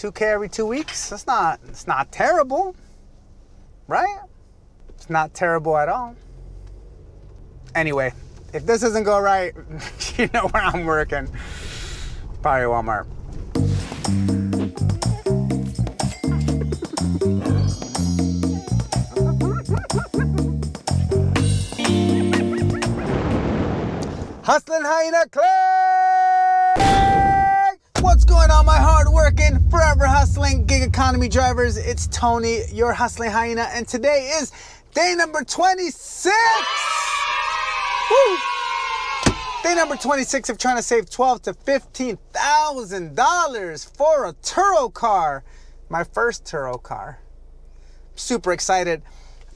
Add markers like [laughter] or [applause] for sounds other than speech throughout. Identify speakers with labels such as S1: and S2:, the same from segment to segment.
S1: 2K every two weeks. That's not, it's not terrible, right? It's not terrible at all. Anyway, if this doesn't go right, [laughs] you know where I'm working. Probably Walmart. Hustling Hyena Click! Hard-working, forever hustling gig economy drivers? It's Tony, your hustling hyena, and today is day number 26! Woo! Day number 26 of trying to save 12 to 15,000 dollars for a Turo car. My first Turo car. Super excited.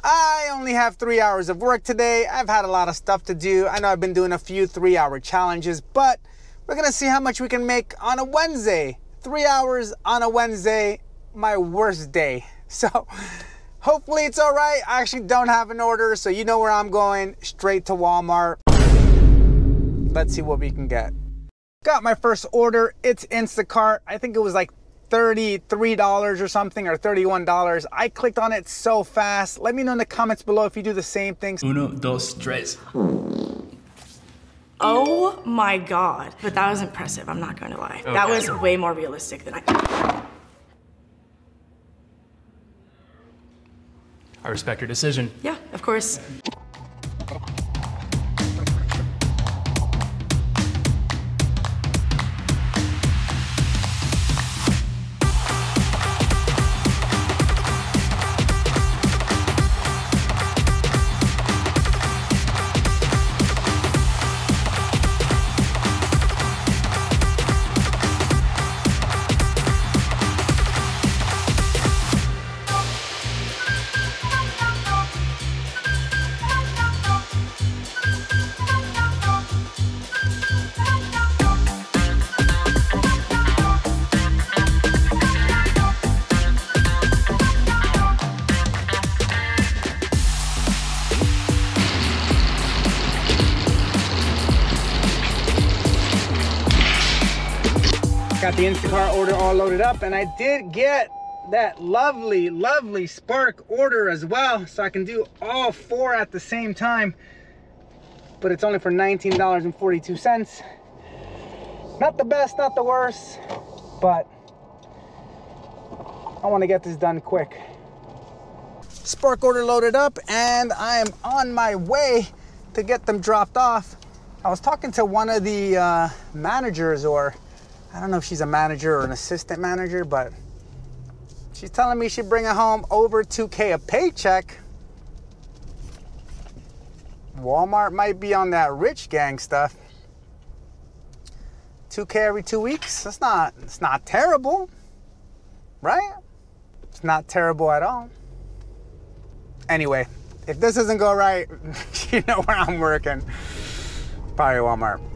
S1: I only have three hours of work today. I've had a lot of stuff to do. I know I've been doing a few three hour challenges, but we're gonna see how much we can make on a Wednesday. Three hours on a Wednesday, my worst day. [laughs] So hopefully it's all right. I actually don't have an order, so you know where I'm going, straight to Walmart. Let's see what we can get. Got my first order, it's Instacart. I think it was like $33 or something or $31. I clicked on it so fast. Let me know in the comments below if you do the same things.
S2: Uno, dos, tres.
S3: Oh my god. But that was impressive, I'm not gonna lie. That was way more realistic than I.
S2: I respect your decision.
S3: Yeah, of course.
S1: Got the Instacart order all loaded up and I did get that lovely, lovely Spark order as well. So I can do all four at the same time. But it's only for $19.42. Not the best, not the worst, but I want to get this done quick. Spark order loaded up and I am on my way to get them dropped off. I was talking to one of the uh, managers or I don't know if she's a manager or an assistant manager, but she's telling me she'd bring it home over 2K a paycheck. Walmart might be on that rich gang stuff. 2K every two weeks, that's not, it's not terrible, right? It's not terrible at all. Anyway, if this doesn't go right, [laughs] you know where I'm working. Probably Walmart.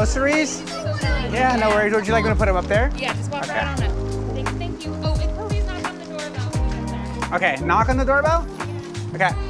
S1: Groceries? Yeah, no worries. Would you like me to put them up there?
S4: Yeah, just walk
S1: Okay.
S4: right on it. Thank, thank you. Oh, please knock on the doorbell when you get there.
S1: Okay, knock on the doorbell? Okay.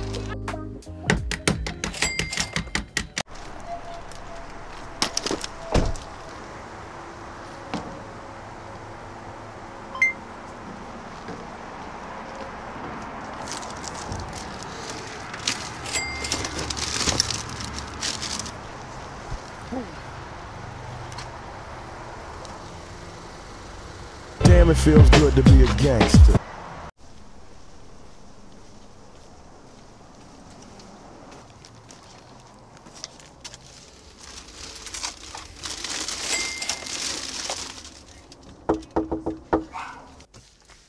S5: It feels good to be a gangster.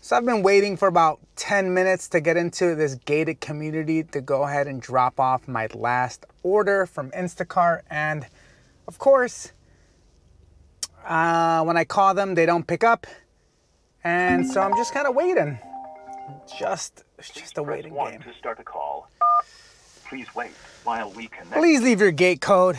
S1: So I've been waiting for about 10 minutes to get into this gated community to go ahead and drop off my last order from Instacart. And of course, uh, when I call them, they don't pick up. And so I'm just kind of waiting. Just, just a waiting
S6: one
S1: game.
S6: To start a call. Please wait while we connect.
S1: Please leave your gate code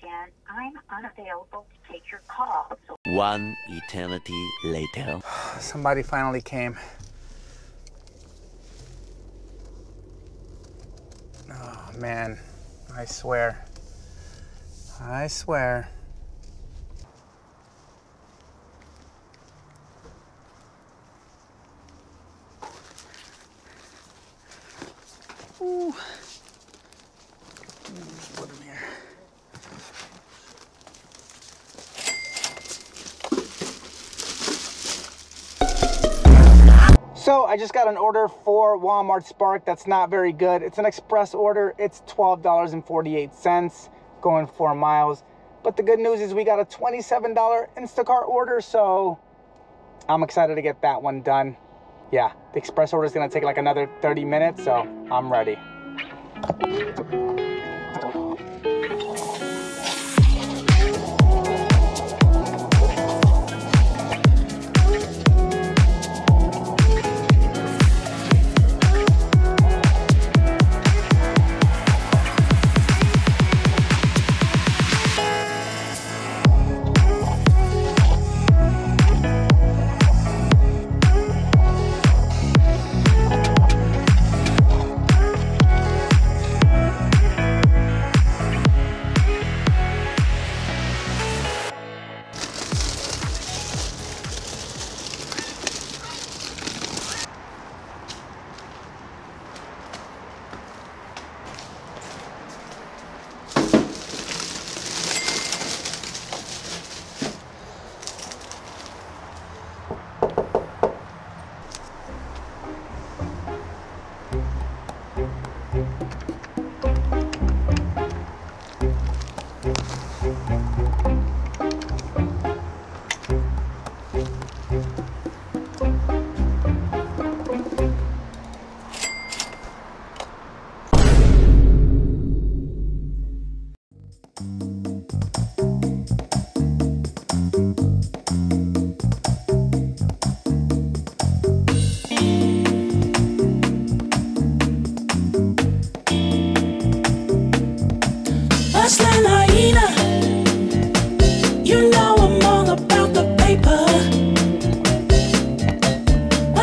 S6: sorry, you have reached Beaumont, and I'm unavailable to take your call. So
S7: One eternity later. [sighs]
S1: Somebody finally came. Oh man, I swear. I swear. Ooh. Just put 'em here. So I just got an order for Walmart Spark that's not very good. It's an express order. It's $12.48 going four miles. But the good news is we got a $27 Instacart order, so I'm excited to get that one done. Yeah, the express order is gonna take like another 30 minutes, so I'm ready.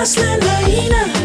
S1: Aslan Laina